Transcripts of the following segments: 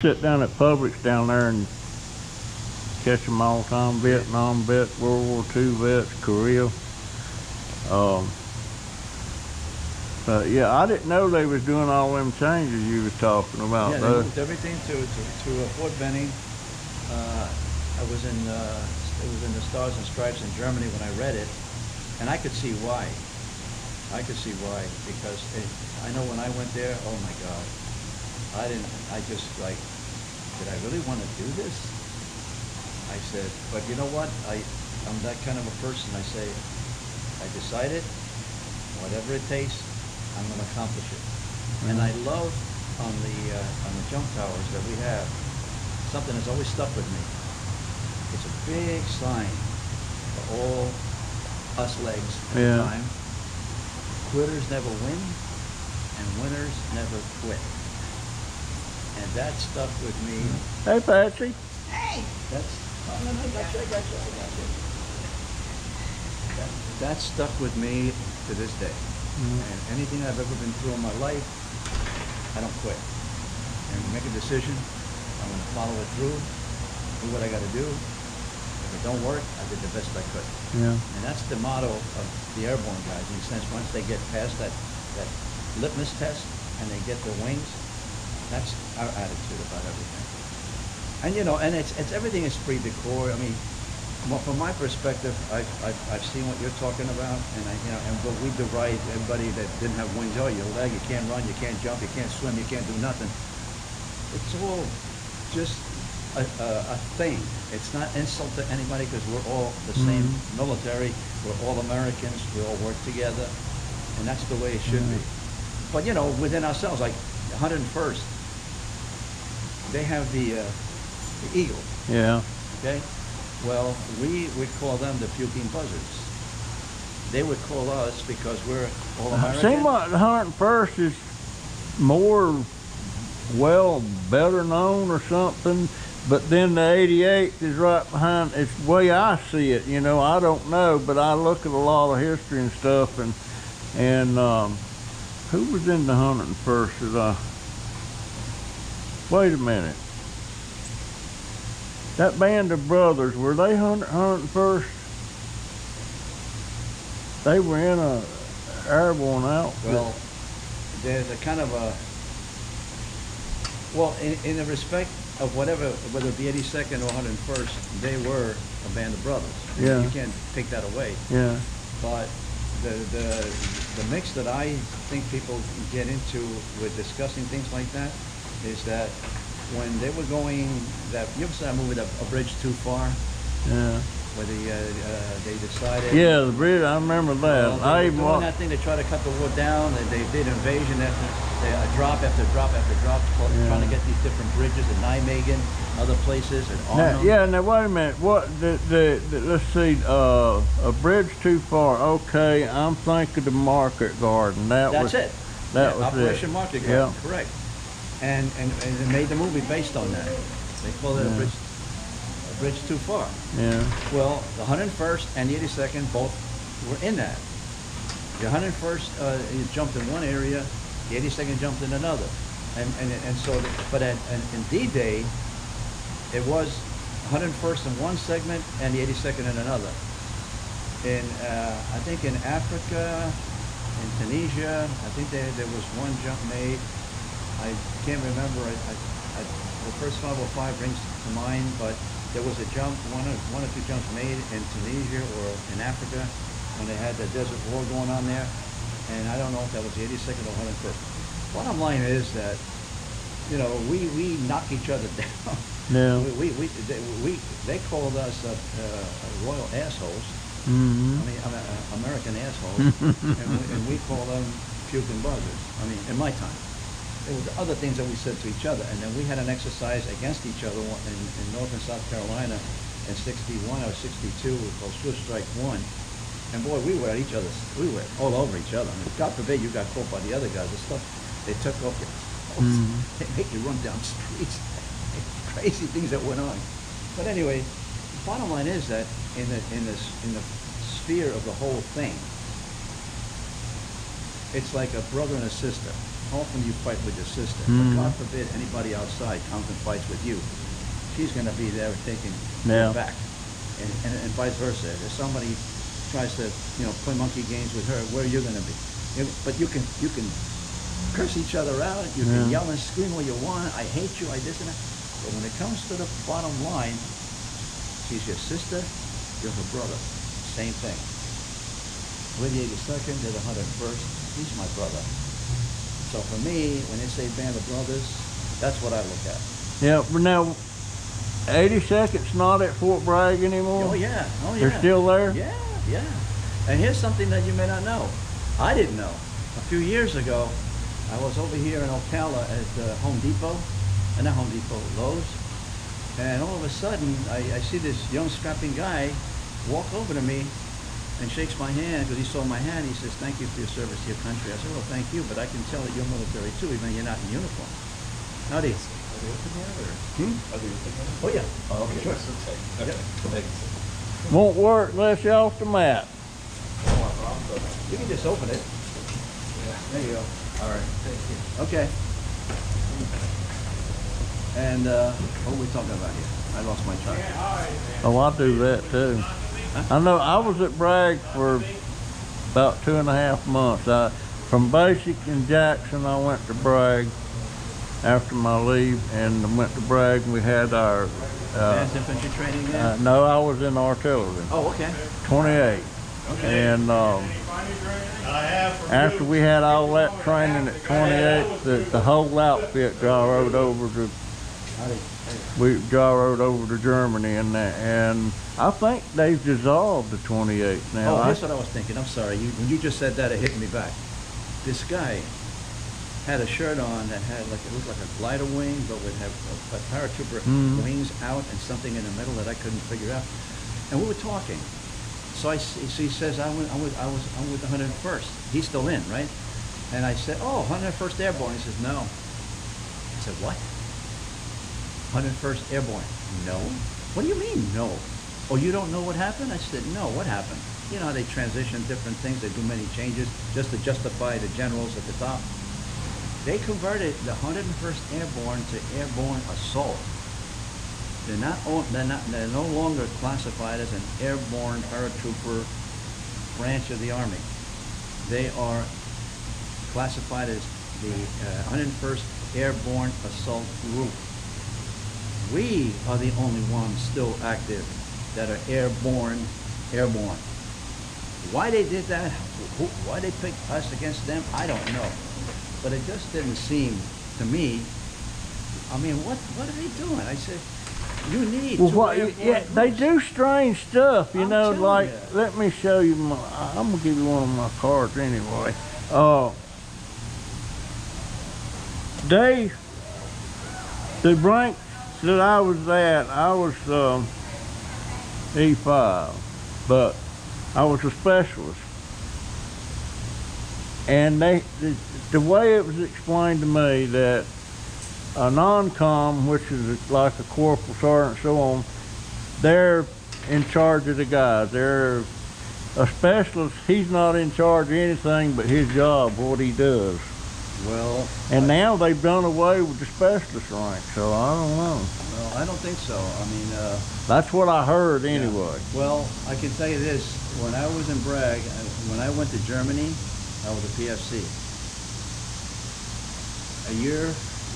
Sit down at Publix down there and catch them all time, Vietnam vets, World War II vets, Korea. Um, but yeah, I didn't know they was doing all them changes you was talking about. Yeah, they though. moved everything to, to, to uh, Fort Benning. Uh, I was in, uh, it was in the Stars and Stripes in Germany when I read it, and I could see why. I could see why, because it, I know when I went there, oh my God, I didn't, I just like, did I really want to do this? I said, but you know what? I, I'm that kind of a person. I say, I decided, whatever it takes, I'm going to accomplish it. And I love on the uh, on the jump towers that we have something that's always stuck with me. It's a big sign for all us legs at Yeah. the time. Quitters never win, and winners never quit. And that stuck with me. Hey, Patrick. Hey. That's oh, no, no, that stuck with me to this day. Mm-hmm. And anything I've ever been through in my life, I don't quit. And make a decision, I'm gonna follow it through, do what I gotta do. If it don't work, I did the best I could. Yeah. And that's the motto of the airborne guys, in a sense, once they get past that, that litmus test and they get their wings, that's our attitude about everything. And you know, and it's, it's everything is pre decor. I mean, well, from my perspective, I've, I've, I've seen what you're talking about, and I, you know, and but we deride everybody that didn't have wings. Oh, your leg, you can't run, you can't jump, you can't swim, you can't do nothing. It's all just a, a, a thing. It's not insult to anybody because we're all the same military. We're all Americans. We all work together, and that's the way it should be. But you know, within ourselves, like 101st, they have the, uh, the eagle. Yeah. Okay? Well, we would call them the puking buzzards. They would call us because we're all American. Seems like the Hunt First is more, well, better known or something. But then the 88th is right behind. It's the way I see it. You know, I don't know, but I look at a lot of history and stuff. And and um, who was in the 101st? Is I? Wait a minute. That band of brothers were they 100, 101st? They were in a airborne outfit. Well, there's a kind of a, well, in, in the respect of whatever, whether it be 82nd or 101st, they were a band of brothers. Yeah. You can't take that away. yeah. But the, the, the mix that I think people get into with discussing things like that is that when they were going, that, you ever saw that movie, that A Bridge Too Far? Yeah. Where the, uh, uh, they decided. Yeah, the bridge. I remember that. I they even doing that thing to try to cut the war down. They, they did invasion after they, uh, drop after drop after drop, Yeah. trying to get these different bridges at Nijmegen, other places, and Arnhem. yeah. Now wait a minute. What? The, the, the let's see. Uh, a bridge too far. Okay, I'm thinking the Market Garden. That That's was it. That Yeah, was Operation it. Market Yeah. Garden, correct. And, and and they made the movie based on that. They called it a bridge, a bridge too far. Yeah. Well, the 101st and the 82nd both were in that. The 101st uh, jumped in one area, the 82nd jumped in another, and and and so. The, but at, and in D-Day, it was 101st in one segment and the 82nd in another. In uh, I think in Africa, in Tunisia, I think there there was one jump made. I can't remember. I, I, I, the first 505 rings to mind, but there was a jump, one or, one or two jumps made in Tunisia or in Africa when they had the desert war going on there. And I don't know if that was the 82nd or 101st. Bottom line is that, you know, we, we knock each other down. Yeah. We, we, we, they, we, they called us uh, uh, royal assholes. Mm-hmm. I mean, uh, uh, American assholes, and, we, and we call them puking buzzards. I mean, in my time, there were other things that we said to each other, and then we had an exercise against each other in, in North and South Carolina in '61 or '62 called Swift Strike One. And boy, we were at each other's, we were all over each other. I mean, God forbid you got caught by the other guys. The stuff they took off your clothes, Mhm. they make you run down streets. crazy things that went on. But anyway, the bottom line is that in the, in this, in the sphere of the whole thing, it's like a brother and a sister. Often you fight with your sister, Mhm. but God forbid anybody outside comes and fights with you. She's gonna be there taking Yeah. your back. And, and, and vice versa. If somebody tries to, you know, play monkey games with her, where you're you gonna be? You- But you can, you can curse each other out, you can yell and scream all you want, I hate you, I this and that. But when it comes to the bottom line, she's your sister, you're her brother. Same thing. With the 82nd to the 101st, he's my brother. So for me, when they say band of brothers, that's what I look at. Yeah, but now, 82nd's not at Fort Bragg anymore? Oh, yeah, oh, yeah. They're still there? Yeah, yeah. And here's something that you may not know. I didn't know. A few years ago, I was over here in Ocala at uh, Home Depot, and not Home Depot, Lowe's, and all of a sudden, I, I see this young strapping guy walk over to me and shakes my hand because he saw my hand. He says, "Thank you for your service to your country." I said, "Well, thank you, but I can tell that you're military too, even though you're not in uniform." Howdy. Open the other. Hmm? Oh yeah. Oh, okay. Sure. Okay. Yep. Thanks. Won't work unless you're off the mat. You can just open it. Yeah. There you go. All right, thank you. Okay. And uh, what were we talking about here? I lost my track. Oh, I do that too. I know, I was at Bragg for about two and a half months. I, from basic in Jackson, I went to Bragg after my leave and went to Bragg and we had our, uh, infantry training uh, no, I was in artillery, Oh, okay. twenty-eight. Okay. And, um, after we had all that training at twenty-eight, the, the whole outfit gyroed over to. We gyroed over to Germany and that, and I think they've dissolved the 28 now. Oh, I- here's what I was thinking. I'm sorry. You, when you just said that, it hit me back. This guy had a shirt on that had like it looked like a glider wing, but would have a, a paratrooper Mhm. wings out and something in the middle that I couldn't figure out. And we were talking. So I, s- so he says, I was, I was, I was, I'm with the 101st. He's still in, right? And I said, oh, 101st Airborne. He says, no. I said, what? 101st Airborne. No? What do you mean, no? Oh, you don't know what happened? I said, no, what happened? You know they transition different things, they do many changes just to justify the generals at the top. They converted the 101st Airborne to Airborne Assault. They're not, they're not, they're no longer classified as an airborne paratrooper branch of the Army. They are classified as the uh, 101st Airborne Assault Group. We are the only ones still active that are airborne, airborne. Why they did that, who, why they picked us against them, I don't know. But it just didn't seem to me, I mean, what, what are they doing? I said, you need well, what, yeah, they do strange stuff, you I'm know, like, ya. let me show you my, I'm gonna give you one of my cards anyway. Uh, they, the rank that I was at, I was, um, E5, but I was a specialist. And they, the, the way it was explained to me that a non-com, which is like a corporal, sergeant, so on, they're in charge of the guys. They're a specialist. He's not in charge of anything but his job, what he does. Well, And now they've done away with the specialist rank, so I don't know. well, I don't think so. I mean, uh, That's what I heard anyway. Well, I can tell you this, when I was in Bragg, when I went to Germany, I was a PFC. A year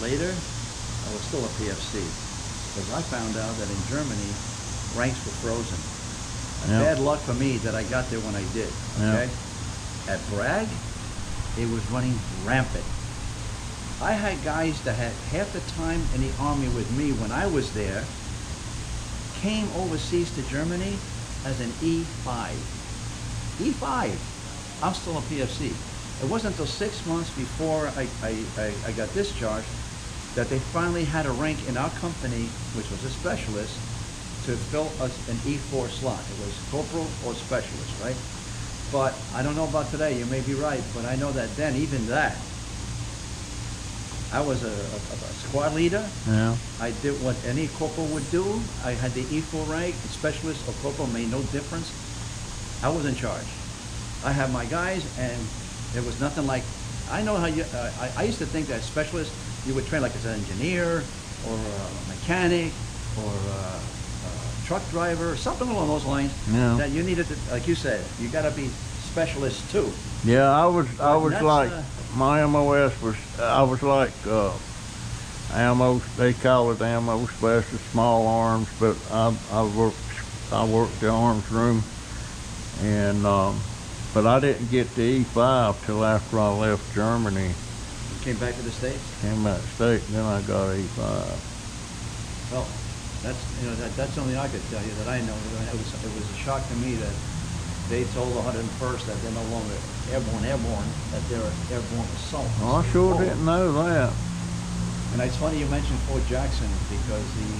later, I was still a PFC, because I found out that in Germany, ranks were frozen. Yeah. Bad luck for me that I got there when I did, Yeah. okay? At Bragg, it was running rampant. I had guys that had half the time in the army with me when I was there, came overseas to Germany as an E5. E5. I'm still a PFC. It wasn't until six months before I, I, I, I got discharged that they finally had a rank in our company, which was a specialist, to fill us an E4 slot. It was corporal or specialist, right? But I don't know about today, you may be right, but I know that then, even that, I was a, a, a squad leader. Yeah. I did what any corporal would do. I had the equal rank, specialist or corporal made no difference. I was in charge. I had my guys, and there was nothing like. I know how you. Uh, I, I used to think that specialist you would train like as an engineer or a mechanic or a, a truck driver, something along those lines. Yeah. That you needed to, like you said, you got to be specialist too. Yeah, I was, I was like, uh, my MOS was, I was like, uh, ammo, they call it ammo specialist, small arms, but I, I worked, I worked the arms room. And, um, but I didn't get the E5 till after I left Germany, You came back to the states. came back to the state, then I got E E5. Well, that's, you know, that, that's something I could tell you that I know. It was, it was a shock to me that they told the 101st that they're no longer airborne, airborne, that they're airborne assault. I sure didn't know that. And it's funny you mentioned Fort Jackson because the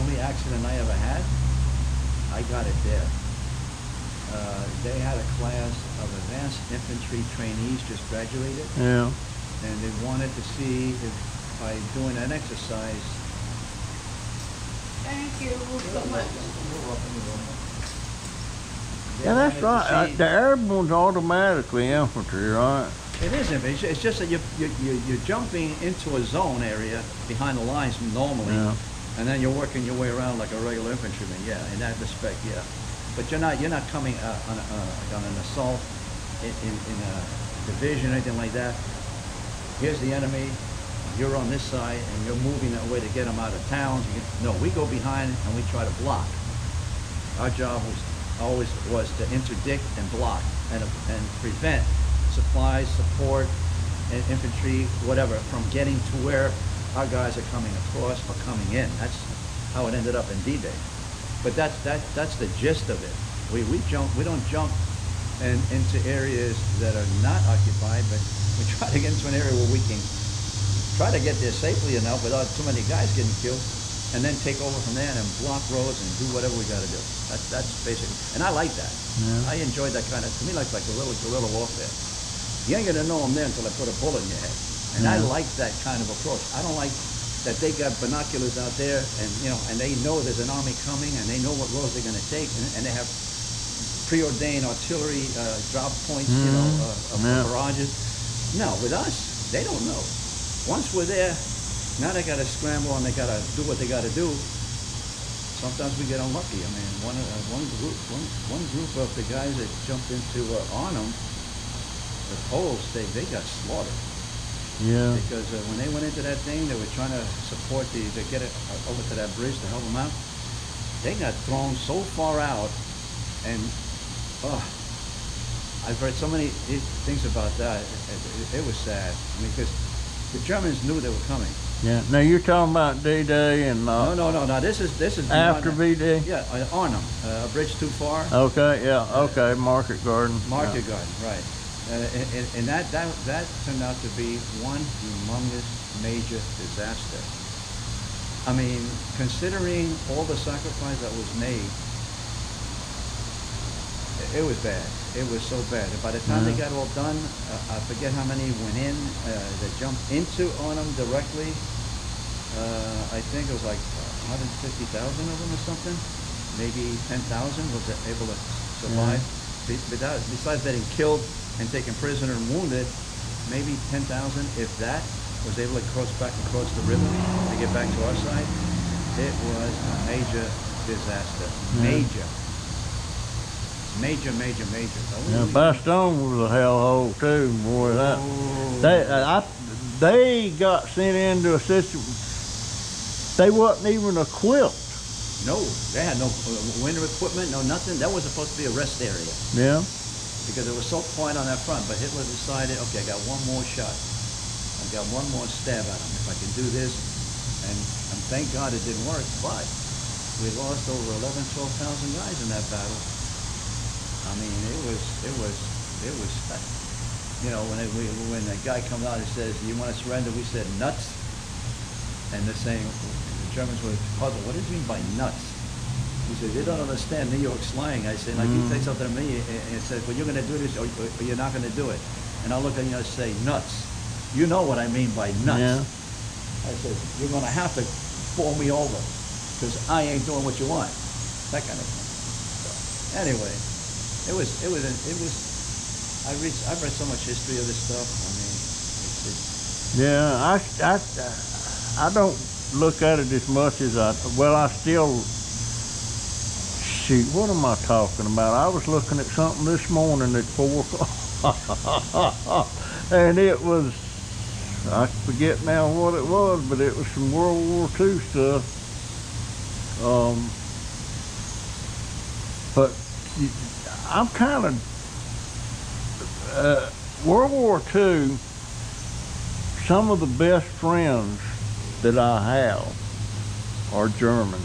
only accident I ever had, I got it there. Uh, they had a class of advanced infantry trainees just graduated Yeah, and they wanted to see if by doing an exercise Thank you so much. yeah, that's right. Uh, see- The airborne's automatically infantry, right? It is infantry. It's- It's just that you're, you're, you're- you're jumping into a zone area behind the lines normally, Yeah. and then you're working your way around like a regular infantryman. Yeah, in that respect, yeah. But you're not you're not coming uh, on, a, uh, on an assault in, in, in a division or anything like that. Here's the enemy. You're on this side, and you're moving that way to get them out of towns. No, we go behind and we try to block. Our job was always was to interdict and block and, and prevent supplies, support, and infantry, whatever, from getting to where our guys are coming across or coming in. That's how it ended up in D-Day. But that's that that's the gist of it. We we jump we don't jump and into areas that are not occupied, but we try to get into an area where we can try to get there safely enough without too many guys getting killed, and then take over from there and block roads and do whatever we got to do. That's that's basically, and I like that. Yeah. I enjoyed that kind of. To me, like like guerrilla guerrilla warfare. You ain't gonna know I'm there until I put a bullet in your head, and I like that kind of approach. I don't like that they got binoculars out there, and you know, and they know there's an army coming, and they know what roads they're gonna take, and, and they have preordained artillery uh, drop points, you know, uh, of Yeah. barrages. No, with us, they don't know. Once we're there, now they gotta scramble and they gotta do what they gotta do. Sometimes we get unlucky. I mean, one, uh, one group, one, one group of the guys that jumped into uh, Arnhem, the Poles, they, they got slaughtered Yeah. because uh, when they went into that thing, they were trying to support the, to get it uh, over to that bridge to help them out. They got thrown so far out, and oh, I've heard so many things about that. It, it, it was sad I mean, because the Germans knew they were coming. Yeah. Now you're talking about D-Day and uh, No, no, no, no. This is this is after V-Day. Yeah, uh, Arnhem, uh, a bridge too far. Okay. Yeah. Okay. Market Garden. Market Yeah. garden, right. Uh, and, and- and that, that, that turned out to be one humongous major disaster. I mean, considering all the sacrifice that was made, it, was bad. It was so bad. And by the time they got all done, uh, I forget how many went in, uh, that jumped into Arnhem directly. Uh, I think it was like 150,000 of them or something. Maybe 10,000 was able to survive. Be- Without, besides getting killed and taken prisoner and wounded, maybe 10,000, if that, was able to cross back across the river to get back to our side. It was a major disaster. Yeah. Major. Major, major, major. Oh, Yeah, Bastogne was a hellhole too, boy. That Oh. they, I, they got sent into a system. They wasn't even equipped. No, they had no uh, winter equipment, no nothing. That was supposed to be a rest area Yeah. because it was so quiet on that front. But Hitler decided, okay, I got one more shot. I got one more stab at him. If I can do this, and, and thank God it didn't work, but we lost over 11, 12,000 guys in that battle. I mean, it was, it was, it was, you know, when it, we, when that guy comes out and says, "You want to surrender?" We said, "Nuts," and they're saying, the Germans were puzzled. What does he mean by nuts? He said, "They don't understand New York slang." I said, "Like you Mm. say something to me and, and said, well, you're going to do this or, or you're not going to do it," and I look at you and I say, "Nuts." You know what I mean by nuts. Yeah. I said, you're gonna have to pull me over, because I ain't doing what you want. That kind of thing. So, Anyway, it was, it was, it was, I read, I've read so much history of this stuff, I mean, it's, it's, Yeah, I, I, I don't look at it as much as I, well, I still, shoot, what am I talking about? I was looking at something this morning at four o'clock. And it was, I forget now what it was, but it was some World War II stuff. Um, but I'm kind of, uh, World War II, some of the best friends that I have are German.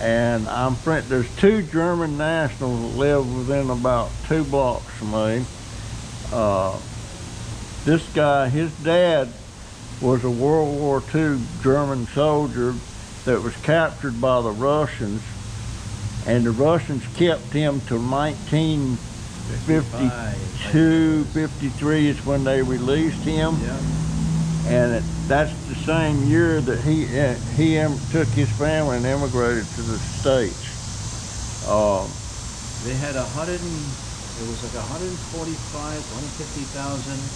And I'm friend, there's two German nationals that live within about two blocks from me. Uh, this guy, his dad was a World War II German soldier that was captured by the Russians. And the Russians kept him till 1952, 53 is when they released him yeah. and it, that's the same year that he uh, he em- took his family and immigrated to the states. Um, They had a hundred and, it was like a hundred and forty-five, one hundred and fifty thousand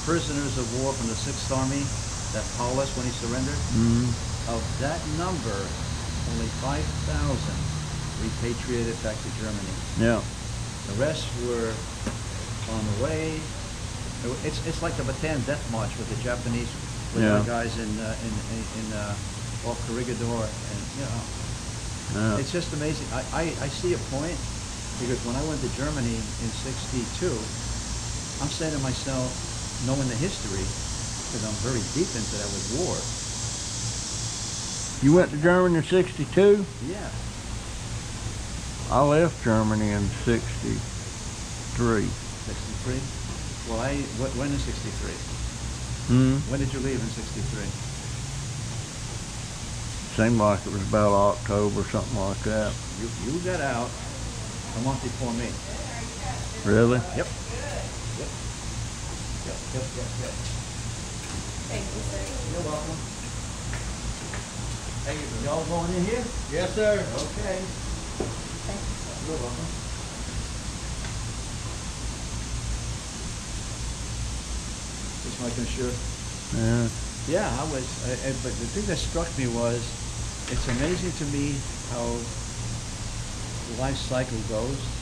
prisoners of war from the Sixth Army that Paulus when he surrendered. mm, Of that number, only five thousand repatriated back to Germany. yeah, The rest were on the way. It's, it's like the Bataan Death March with the Japanese, with Yeah. the guys in, uh, in, in, in, uh, off Corregidor and, you know, yeah, it's just amazing. I, I, I see a point because when I went to Germany in '62, I'm saying to myself, knowing the history, because I'm very deep into that with war. You went to Germany in '62. Yeah. I left Germany in '63. '63. Well, I wh- when in '63? Hmm. When did you leave in '63? Seemed like it was about October, something like that. You you got out a month before me. Really? Yep. Yep. Yep. Yep. Yep. Yep. Thank you, sir. You're welcome. Hey, y'all going in here? Yes, sir. Okay. Thank you, sir. You're welcome. Just making sure. Yeah. Yeah, I was, uh, uh, but the thing that struck me was, it's amazing to me how the life cycle goes.